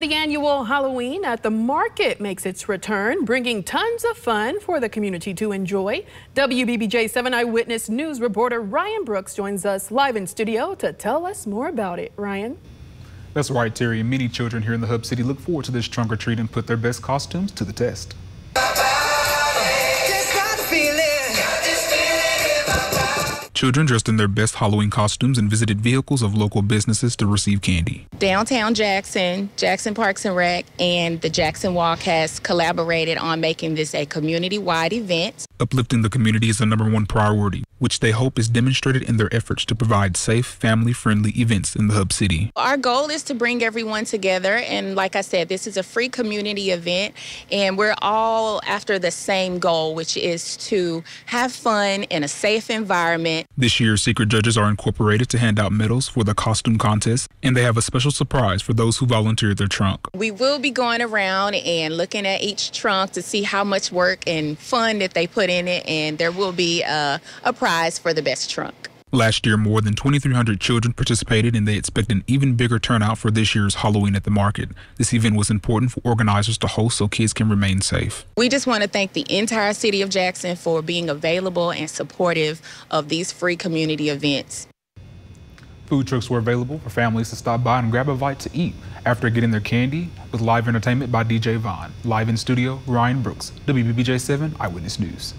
The annual Halloween at the Market makes its return, bringing tons of fun for the community to enjoy. WBBJ 7 Eyewitness News reporter Ryan Brooks joins us live in studio to tell us more about it. Ryan? That's right, Terry. Many children here in the Hub City look forward to this trunk or treat and put their best costumes to the test. Children dressed in their best Halloween costumes and visited vehicles of local businesses to receive candy. Downtown Jackson, Jackson Parks and Rec, and the Jackson Walk has collaborated on making this a community-wide event. Uplifting the community is the number one priority, which they hope is demonstrated in their efforts to provide safe, family-friendly events in the Hub City. Our goal is to bring everyone together, and like I said, this is a free community event, and we're all after the same goal, which is to have fun in a safe environment. This year, secret judges are incorporated to hand out medals for the costume contest, and they have a special surprise for those who volunteered their trunk. We will be going around and looking at each trunk to see how much work and fun that they put in it, and there will be a, a prize for the best trunk. Last year, more than 2,300 children participated, and they expect an even bigger turnout for this year's Halloween at the market. This event was important for organizers to host so kids can remain safe. We just want to thank the entire city of Jackson for being available and supportive of these free community events. Food trucks were available for families to stop by and grab a bite to eat after getting their candy with live entertainment by DJ Vaughn. Live in studio, Ryan Brooks, WBBJ 7 Eyewitness News.